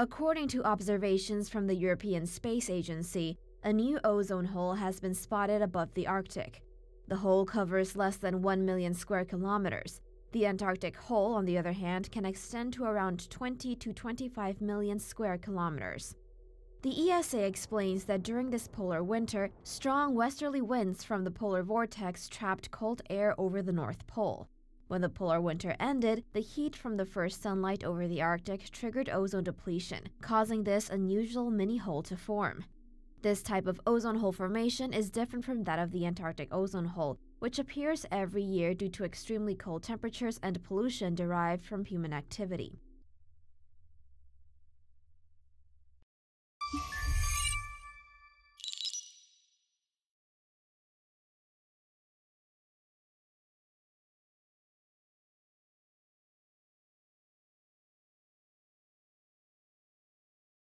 According to observations from the European Space Agency, a new ozone hole has been spotted above the Arctic. The hole covers less than 1 million square kilometers. The Antarctic hole, on the other hand, can extend to around 20 to 25 million square kilometers. The ESA explains that during this polar winter, strong westerly winds from the polar vortex trapped cold air over the North Pole. When the polar winter ended, the heat from the first sunlight over the Arctic triggered ozone depletion, causing this unusual mini hole to form. This type of ozone hole formation is different from that of the Antarctic ozone hole, which appears every year due to extremely cold temperatures and pollution derived from human activity.